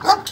Huh?